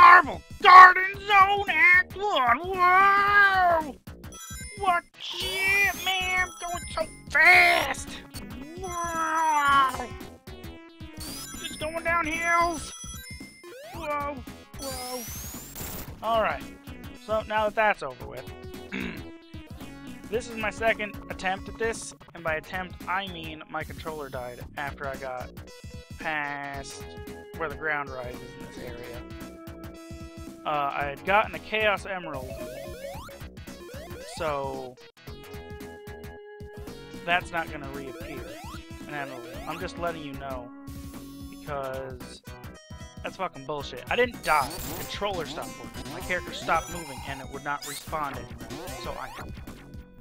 Marble Garden Zone Act 1! Whoa! What shit, man? I'm going so fast! Whoa! Just going down hills! Whoa! Whoa! Alright, so now that that's over with, this is my second attempt at this, and by attempt, I mean my controller died after I got past where the ground rises in this area. Uh, I had gotten a Chaos Emerald, so that's not going to reappear. I'm just letting you know, because that's fucking bullshit. I didn't die. The controller stopped working. My character stopped moving, and it would not respond anymore. So I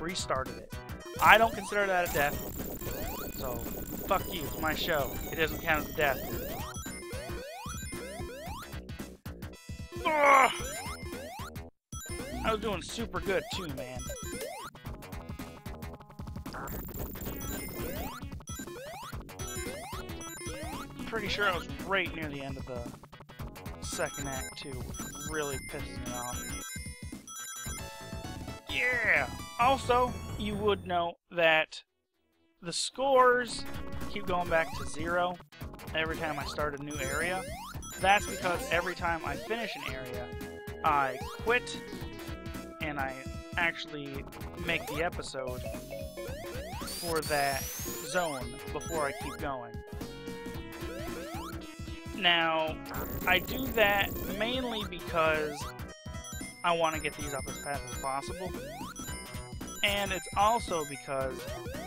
restarted it. I don't consider that a death, so fuck you. It's my show. It doesn't count as a death. I was doing super good too, man. Pretty sure I was right near the end of the second act too, which really pisses me off. Yeah! Also, you would know that the scores keep going back to zero every time I start a new area. That's because every time I finish an area, I quit and I actually make the episode for that zone before I keep going. Now, I do that mainly because I want to get these up as fast as possible. And it's also because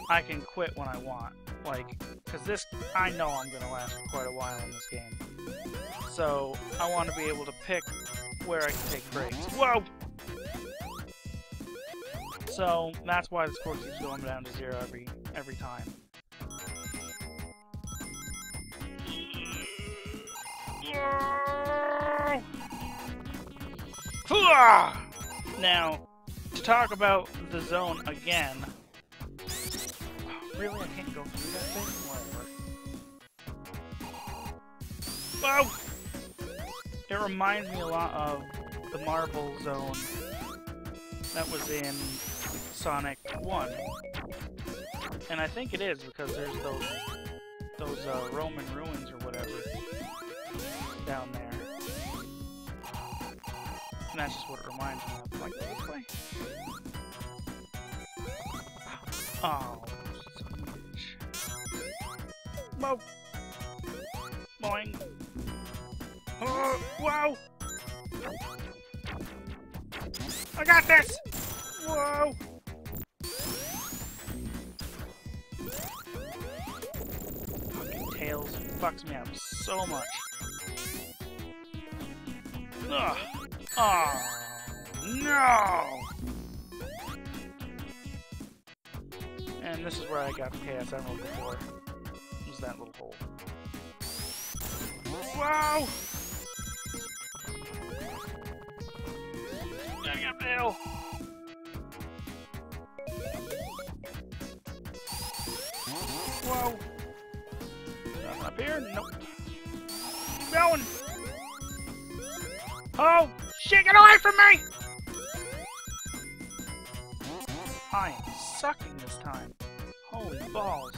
I can quit when I want. Like, because this, I know I'm going to last quite a while in this game. So I want to be able to pick where I can take breaks. Whoa! So that's why the score keeps going down to zero every every time. Now, to talk about the zone again. Really, I can't go through that thing? Whoa! It reminds me a lot of the Marble Zone that was in Sonic 1. And I think it is because there's those those uh, Roman ruins or whatever down there. And that's just what it reminds me of. Like this way? Oh, Whoa! Boing! Oh, whoa! I got this! Whoa! Fucking Tails fucks me up so much. Ugh. Oh, no! And this is where I got Chaos Emerald before. Was that little hole. Whoa! Up! Whoa! Nothing up here? Nope. Keep going! Oh! Shit, get away from me! I am sucking this time. Holy balls.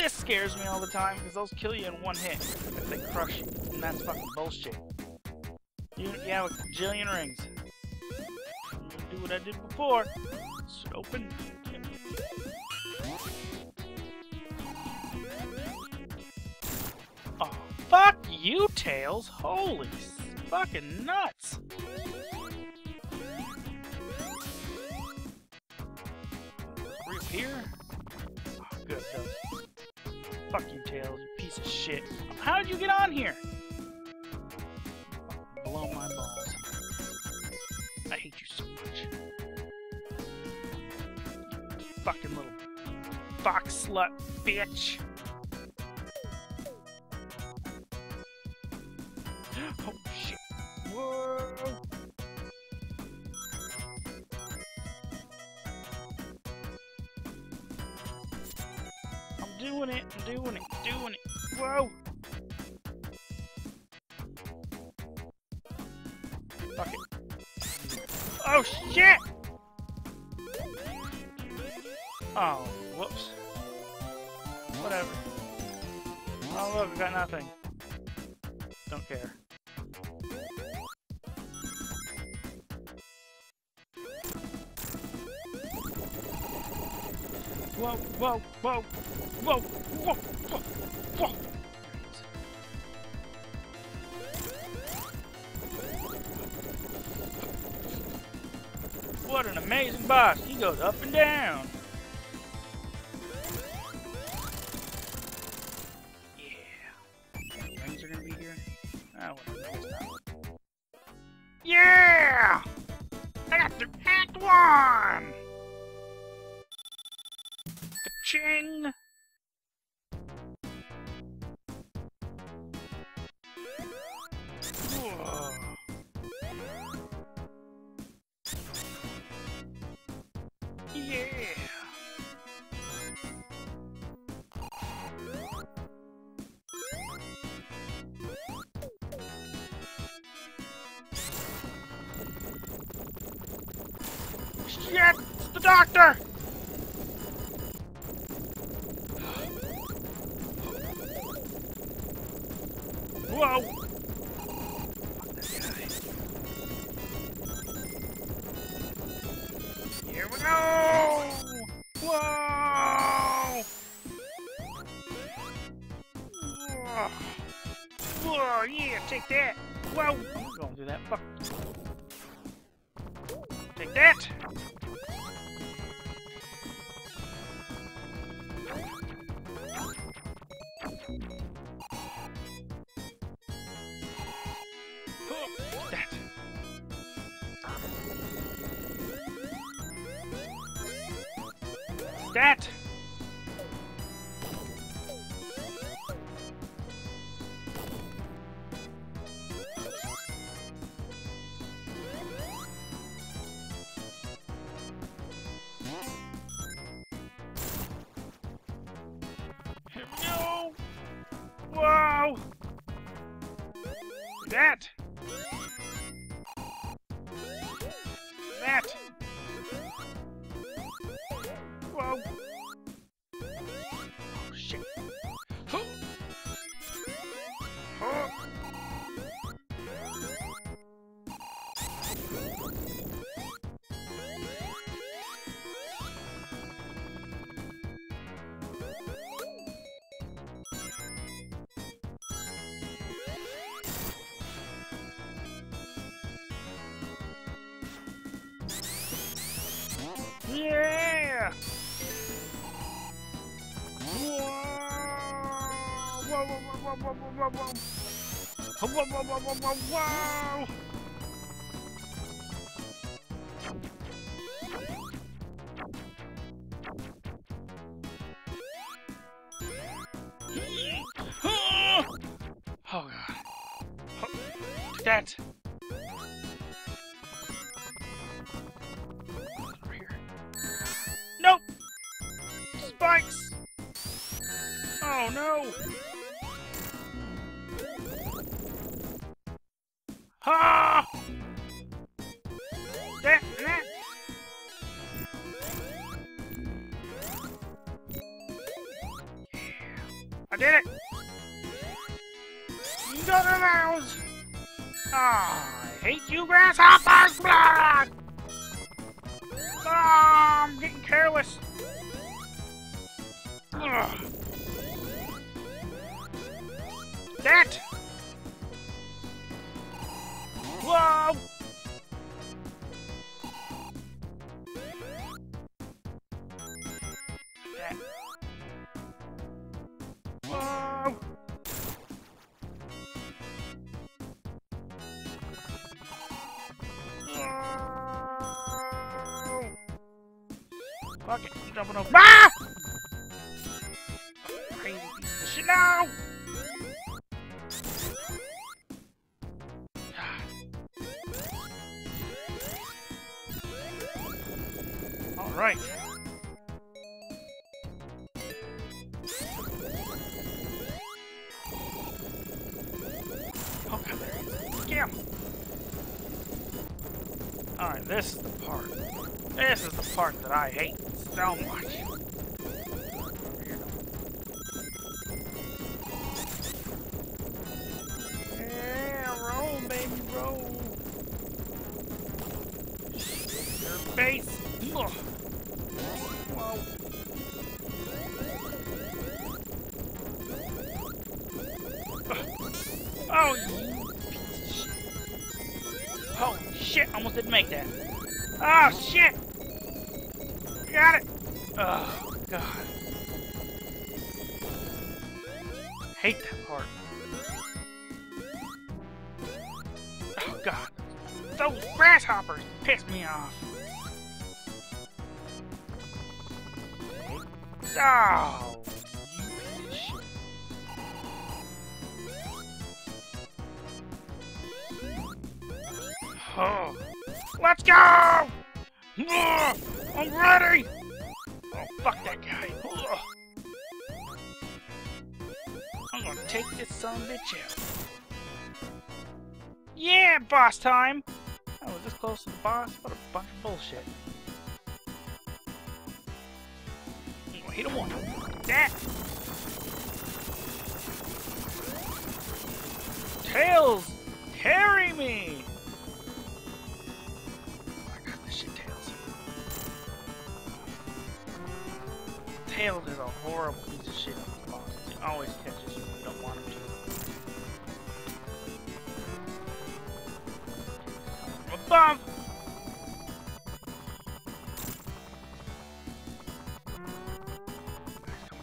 This scares me all the time, because those kill you in one hit if they crush you, and that's fucking bullshit. You, you have a jillion rings. do what I did before. Open. Oh, fuck you, Tails! Holy fucking nuts! Fucking little fox slut bitch. Oh shit. Whoa! doing it, I'm doing it, doing it. Whoa! Fuck it. Oh shit! Oh, whoops. Whatever. Oh look, I got nothing. Don't care. Whoa, whoa, whoa, whoa, whoa, whoa, whoa. What an amazing boss. He goes up and down. Yeah! Shit! It's the doctor! Whoa! Here we go! Whoa! Whoa! Whoa, yeah, take that! Whoa! Going through that. Fuck. Take that! That! That! Yeah! Whoa! Oh god. That. Oh no! Ha! That, that. I did it! Got the mouse! Ah, I hate you, grasshoppers! Blood! Ah, I'm getting careless. Ugh. That! Whoa! Whoa! Whoa! Fuck it, I'm jumping over. Ah! Crazy piece of shit. No! This is the part. This is the part that I hate so much. Yeah, roll, baby, roll. Your face. Ugh. Whoa. Didn't make that. Oh, shit! Got it! Oh, God. Hate that part. Oh, God. Those grasshoppers piss me off. Oh. Oh, let's go! I'm ready! Oh, fuck that guy. I'm gonna take this son of a bitch out. Yeah, boss time! I was this close to the boss? What a bunch of bullshit. I'm gonna hit him one. That! Tails! Carry me! Tails is a horrible piece of shit on the boss. He always catches you when you don't want him to. A bump!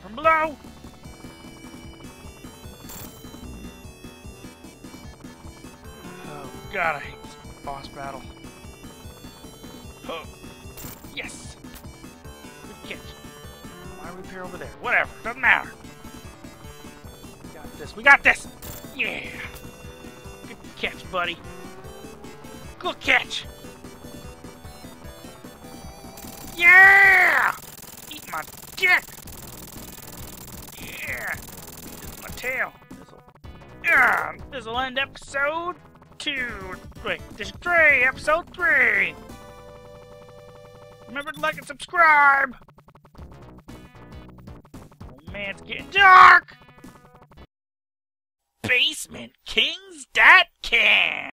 From below! Oh god, I hate this boss battle. Oh, yes! Good catch. Repair over there? Whatever, doesn't matter. We got this, we got this! Yeah! Good catch, buddy. Good catch! Yeah! Eat my dick! Yeah! It's my tail. This'll, yeah, this'll end episode two. Wait, Stray episode three. Remember to like and subscribe. Man, it's getting dark. BasementKings.com